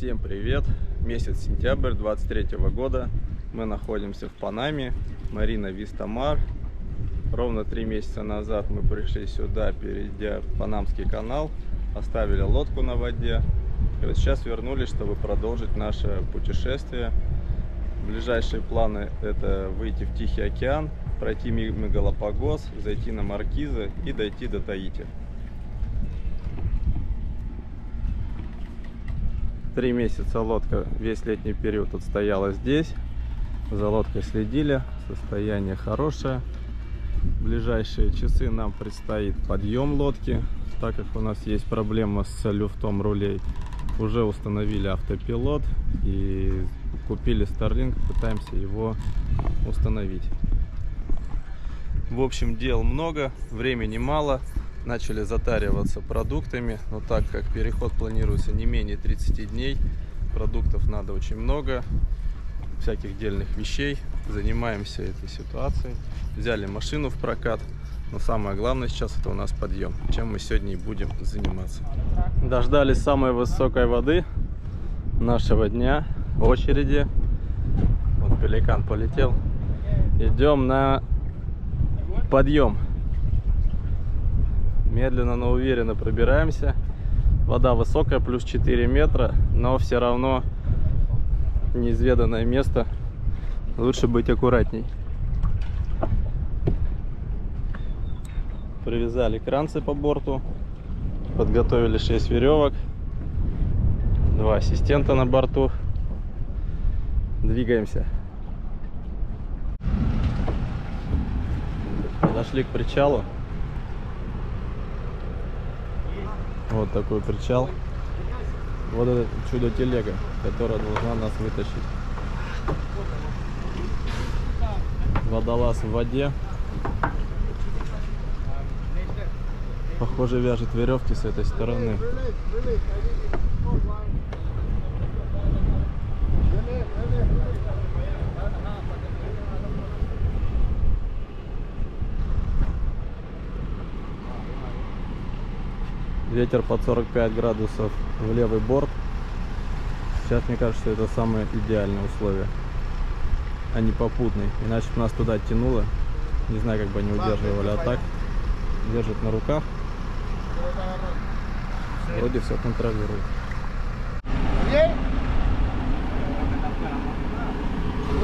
Всем привет! Месяц сентябрь 23 года. Мы находимся в Панаме, Марина Вистамар. Ровно три месяца назад мы пришли сюда, перейдя Панамский канал, оставили лодку на воде. И вот сейчас вернулись, чтобы продолжить наше путешествие. Ближайшие планы это выйти в Тихий океан, пройти мимо Галапагос, зайти на Маркизы и дойти до Таити. Три месяца лодка весь летний период отстояла здесь. За лодкой следили, состояние хорошее. В ближайшие часы нам предстоит подъем лодки, так как у нас есть проблема с люфтом рулей. Уже установили автопилот и купили Starlink, пытаемся его установить. В общем, дел много, времени мало. Начали затариваться продуктами, но так как переход планируется не менее 30 дней, продуктов надо очень много, всяких дельных вещей. Занимаемся этой ситуацией. Взяли машину в прокат, но самое главное сейчас это у нас подъем, чем мы сегодня и будем заниматься. Дождались самой высокой воды нашего дня, очереди. Вот пеликан полетел. Идем на подъем. Медленно, но уверенно пробираемся. Вода высокая, плюс 4 метра, но все равно неизведанное место. Лучше быть аккуратней. Привязали кранцы по борту. Подготовили 6 веревок. Два ассистента на борту. Двигаемся. Подошли к причалу. Вот такой причал. Вот это чудо-телега, которая должна нас вытащить. Водолаз в воде. Похоже, вяжет веревки с этой стороны. Ветер под 45 градусов в левый борт. Сейчас мне кажется, это самые идеальные условия, а не попутный. Иначе бы нас туда тянуло. Не знаю, как бы они удерживали, а так держат на руках. Вроде все контролируют.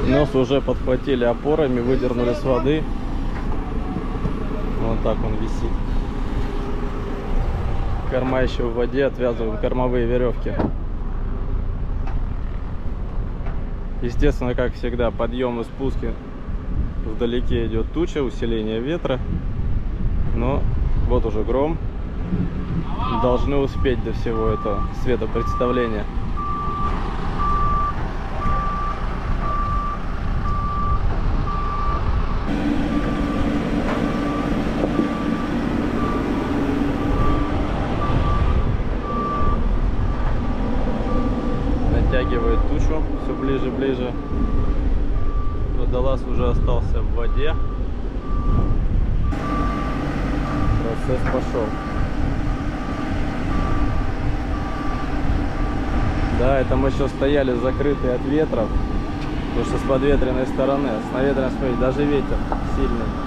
Нос уже подхватили опорами, выдернули с воды. Вот так он висит. Корма еще в воде, отвязываем кормовые веревки. Естественно, как всегда, подъем и спуски вдалеке идет туча, усиление ветра. Но вот уже гром. Должны успеть до всего этого светопредставления. Натягивает тучу все ближе ближе. Водолаз уже остался в воде. Процесс пошел. Да, это мы еще стояли закрытые от ветров, потому что с подветренной стороны, с наветренной, смотрите, даже ветер сильный.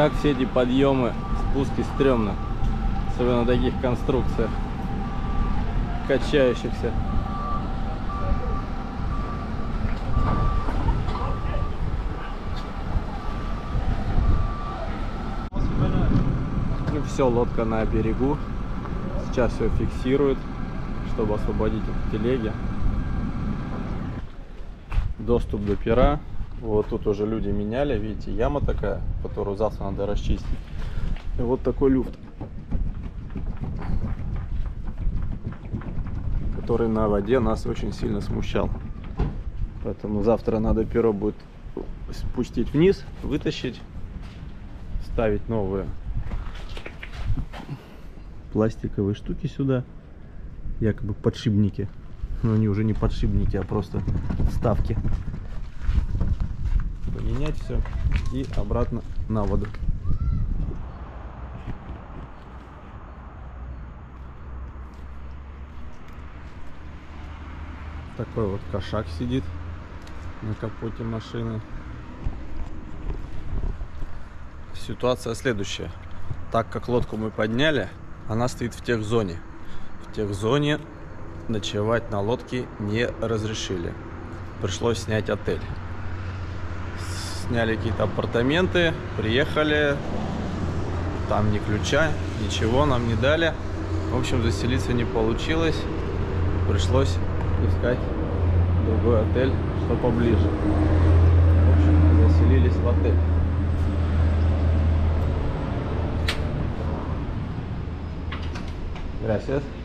Как все эти подъемы, спуски стрёмно. Особенно на таких конструкциях, качающихся. Ну все, лодка на берегу. Сейчас все фиксирует, чтобы освободить от телеги. Доступ до пера. Вот тут уже люди меняли, видите, яма такая, которую завтра надо расчистить. И вот такой люфт, который на воде нас очень сильно смущал. Поэтому завтра надо перо будет спустить вниз, вытащить, ставить новые пластиковые штуки сюда, якобы подшипники. Но они уже не подшипники, а просто вставки. Поменять все и обратно на воду. Такой вот кошак сидит на капоте машины. Ситуация следующая. Так как лодку мы подняли, она стоит в техзоне. В техзоне ночевать на лодке не разрешили. Пришлось снять отель. Сняли какие-то апартаменты, приехали, там ни ключа, ничего нам не дали. В общем, заселиться не получилось. Пришлось искать другой отель, что поближе. В общем, заселились в отель. Gracias.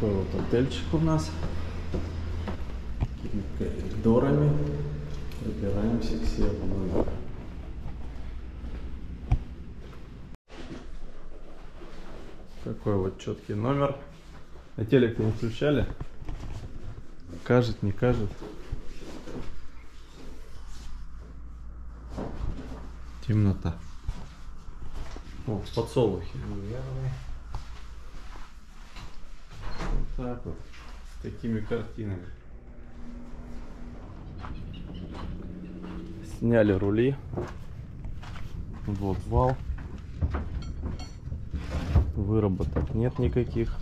Такой вот отельчик у нас. Коридорами. Пробираемся к себе в номер. Такой вот четкий номер. А телек-то не включали? Кажет, не кажет. Темнота. О, подсолнухи. Вот так вот. Такими картинами. Сняли рули. Вот вал. Выработок нет никаких.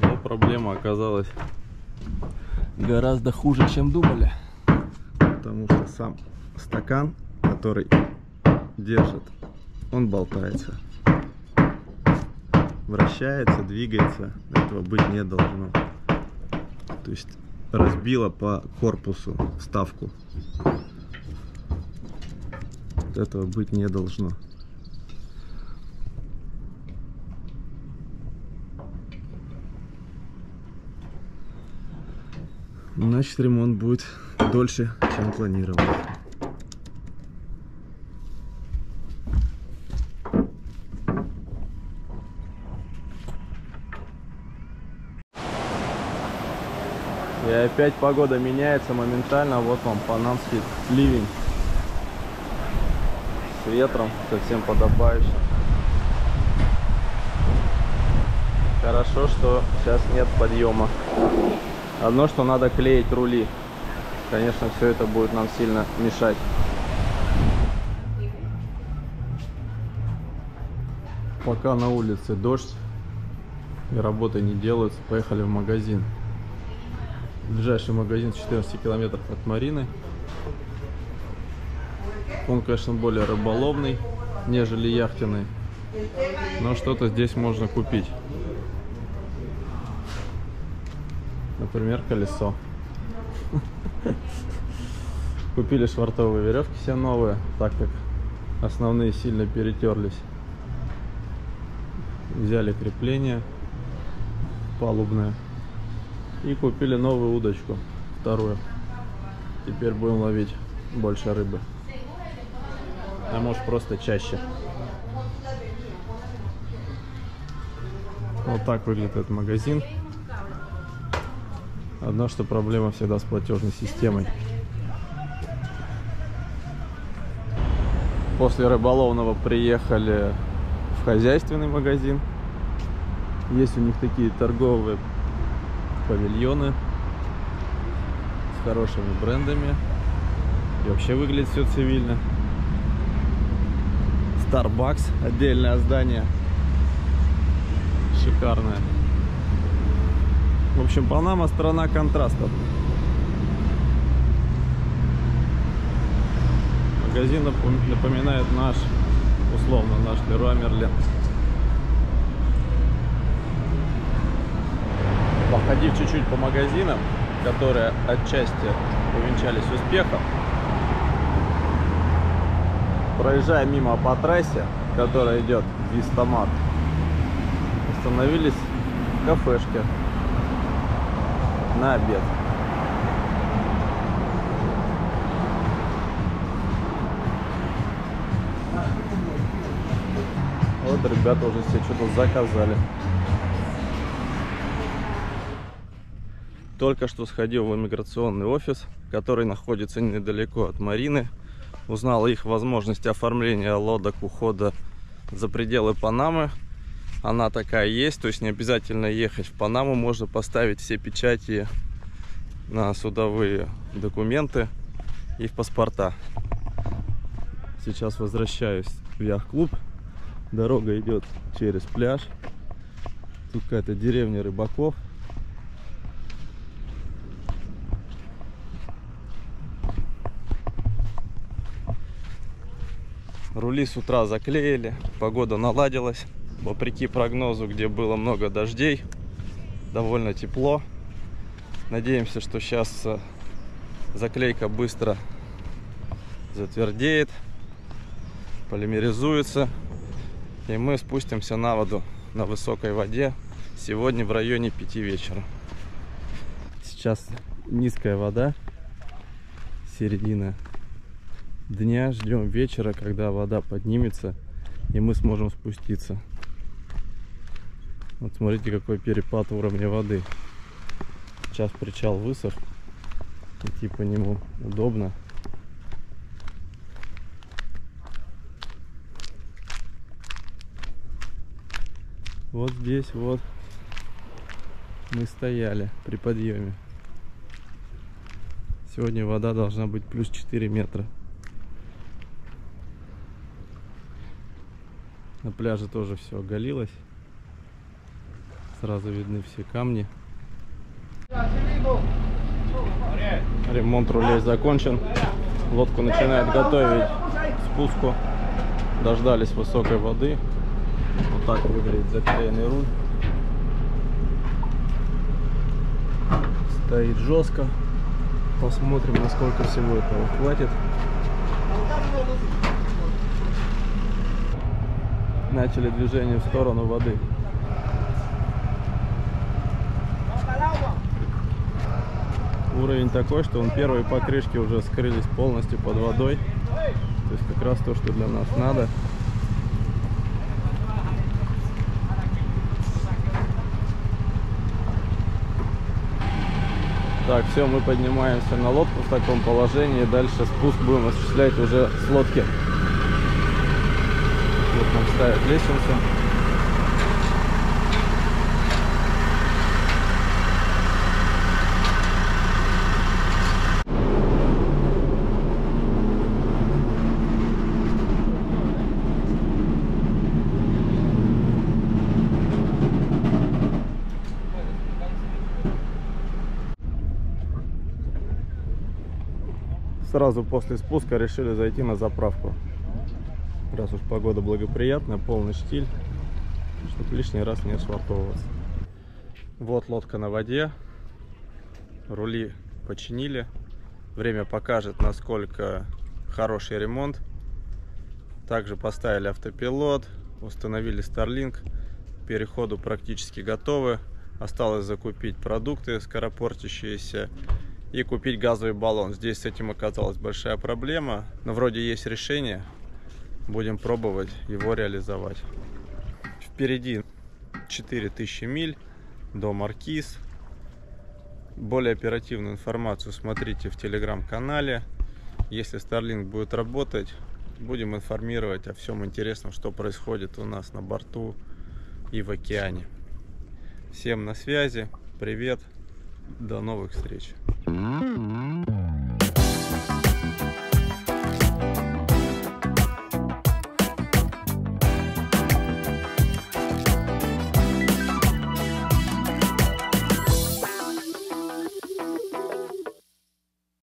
Но проблема оказалась гораздо хуже, чем думали. Потому что сам стакан, который держит, он болтается. Вращается, двигается. Этого быть не должно. То есть разбило по корпусу вставку. Вот этого быть не должно. Значит, ремонт будет дольше, чем планировал. Опять погода меняется моментально. Вот вам панамский ливень. С ветром, совсем подобающим. Хорошо, что сейчас нет подъема. Одно, что надо клеить рули. Конечно, все это будет нам сильно мешать. Пока на улице дождь и работы не делаются, поехали в магазин. Ближайший магазин в 14 километрах от Марины. Он, конечно, более рыболовный, нежели яхтенный. Но что-то здесь можно купить. Например, колесо. Купили швартовые веревки все новые, так как основные сильно перетерлись. Взяли крепление палубное. И купили новую удочку, вторую. Теперь будем ловить больше рыбы. А может просто чаще. Вот так выглядит этот магазин. Одно, что проблема всегда с платежной системой. После рыболовного приехали в хозяйственный магазин. Есть у них такие торговые павильоны с хорошими брендами. И вообще выглядит все цивильно. Starbucks, отдельное здание. Шикарное. В общем, Панама страна контрастов. Магазин напоминает наш, условно, наш Леруа Мерлен. Походив чуть-чуть по магазинам, которые отчасти увенчались успехом, Проезжая мимо по трассе, которая идет в Вистомат, остановились в кафешке на обед. Вот ребята уже себе что-то заказали. Только что сходил в иммиграционный офис, который находится недалеко от Марины. Узнал их возможности оформления лодок ухода за пределы Панамы. Она такая есть, то есть не обязательно ехать в Панаму. Можно поставить все печати на судовые документы и в паспорта. Сейчас возвращаюсь в яхт-клуб. Дорога идет через пляж. Тут какая-то деревня рыбаков. Рули с утра заклеили, погода наладилась. Вопреки прогнозу, где было много дождей, довольно тепло. Надеемся, что сейчас э, заклейка быстро затвердеет, полимеризуется. И мы спустимся на воду на высокой воде сегодня в районе 5 вечера. Сейчас низкая вода, середина дня ждем вечера, когда вода поднимется и мы сможем спуститься. Вот смотрите, какой перепад уровня воды. Сейчас причал высох. Идти по нему удобно. Вот здесь вот мы стояли при подъеме. Сегодня вода должна быть плюс 4 метра. На пляже тоже все оголилось. Сразу видны все камни. Ремонт рулей закончен. Лодку начинает готовить к спуску. Дождались высокой воды. Вот так выглядит заклеенный руль. Стоит жестко. Посмотрим, насколько всего этого хватит. Начали движение в сторону воды. Уровень такой, что он первые покрышки уже скрылись полностью под водой. То есть как раз то, что для нас надо. Так, все, мы поднимаемся на лодку в таком положении. Дальше спуск будем осуществлять уже с лодки. Нам ставят лестницу. Сразу после спуска решили зайти на заправку раз уж погода благоприятная, полный штиль, чтобы лишний раз не швартовываться. Вот лодка на воде, рули починили, время покажет, насколько хороший ремонт. Также поставили автопилот, установили Starlink, переходу практически готовы. Осталось закупить продукты скоропортящиеся и купить газовый баллон. Здесь с этим оказалась большая проблема, но вроде есть решение будем пробовать его реализовать. Впереди 4000 миль до Маркиз. Более оперативную информацию смотрите в телеграм-канале. Если Starlink будет работать, будем информировать о всем интересном, что происходит у нас на борту и в океане. Всем на связи, привет, до новых встреч.